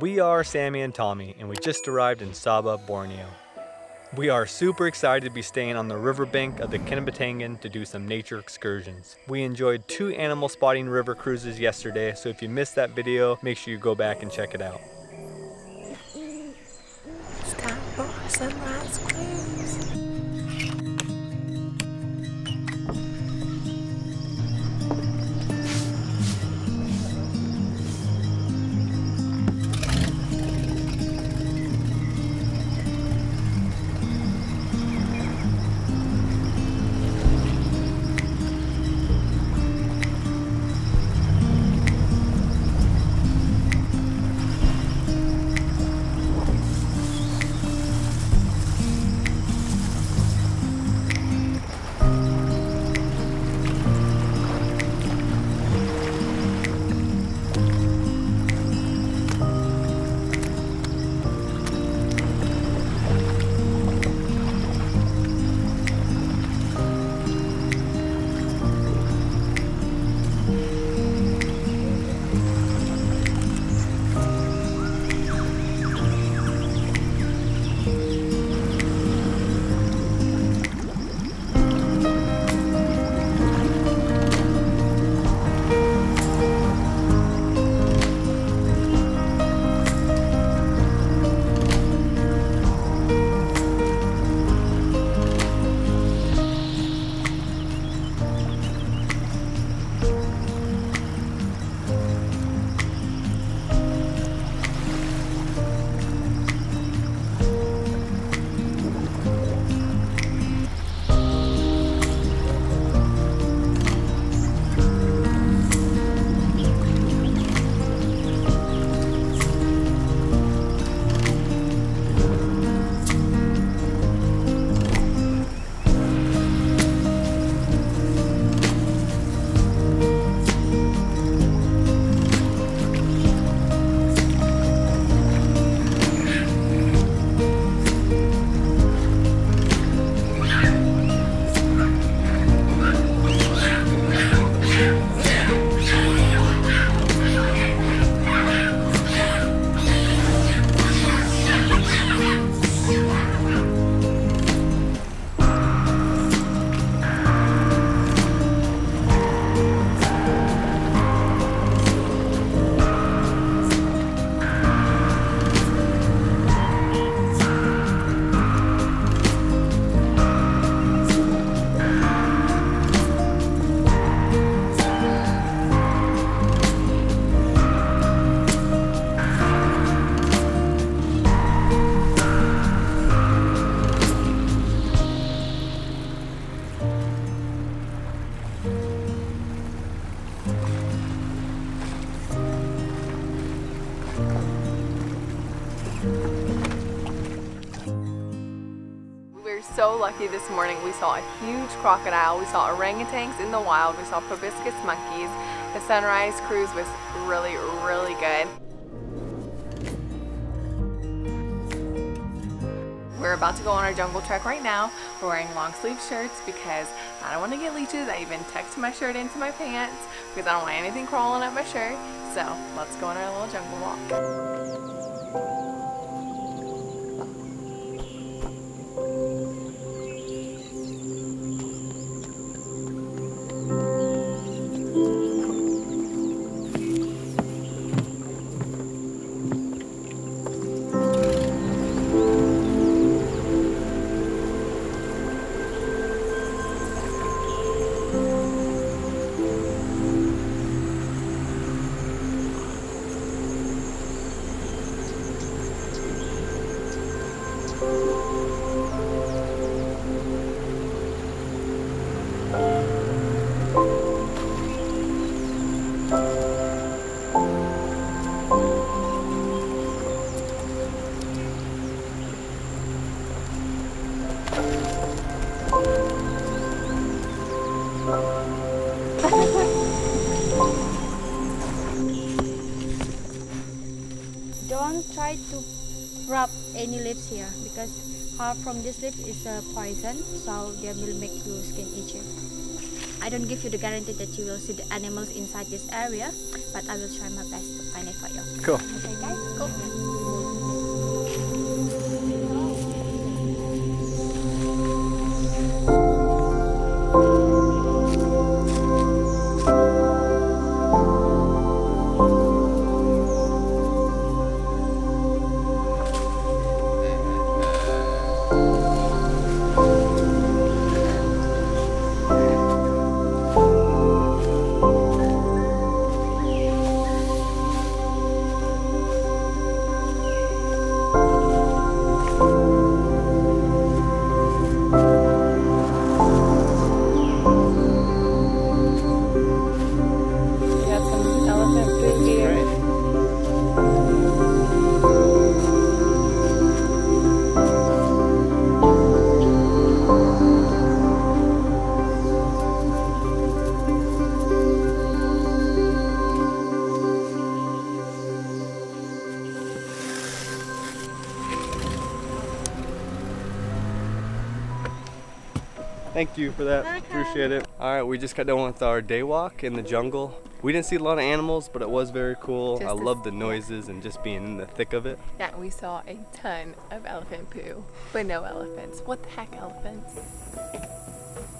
We are Sammy and Tommy, and we just arrived in Sabah, Borneo. We are super excited to be staying on the riverbank of the Kinabatangan to do some nature excursions. We enjoyed two animal spotting river cruises yesterday, so if you missed that video, make sure you go back and check it out. For sunrise cruise. So lucky this morning. We saw a huge crocodile. We saw orangutans in the wild. We saw proboscis monkeys. The sunrise cruise was really, really good. We're about to go on our jungle trek right now. We're wearing long sleeve shirts because I don't want to get leeches. I even tucked my shirt into my pants because I don't want anything crawling up my shirt. So let's go on our little jungle walk. Try to rub any leaves here because half from this leaf is a poison so they will make your skin itchy I don't give you the guarantee that you will see the animals inside this area, but I will try my best to find it for you. Cool. Okay, guys? Go. Thank you for that. Appreciate it. All right, we just got done with our day walk in the jungle. We didn't see a lot of animals, but it was very cool. Just I to love the noises and just being in the thick of it. Yeah, we saw a ton of elephant poo, but no elephants. What the heck, elephants?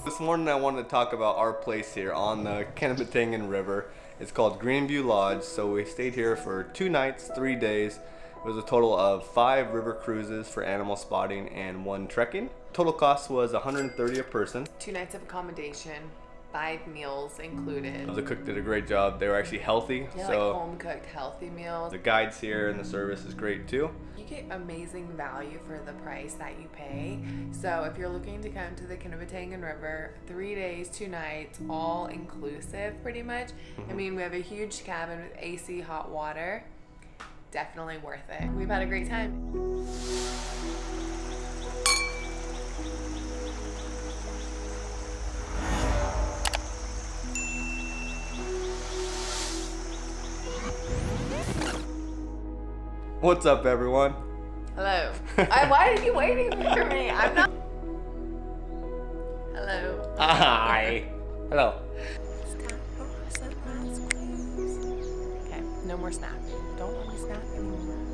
This morning I wanted to talk about our place here on the Kinabatangan River. It's called Greenview Lodge. So we stayed here for two nights, three days. It was a total of five river cruises for animal spotting and one trekking. Total cost was 130 a person. Two nights of accommodation, five meals included. The cook did a great job. They were actually healthy. Yeah, so like home cooked healthy meals. the guides here and the service is great too. You get amazing value for the price that you pay. So if you're looking to come to the Kinabatangan River, three days, two nights, all inclusive pretty much. I mm-hmm. mean, we have a huge cabin with AC hot water. Definitely worth it. We've had a great time. What's up everyone? Hello. I, why are you waiting for me? I'm not. Hello. Hi. Hello. Stop for sunrise, please. Okay, no more snap. Don't let me snap anymore.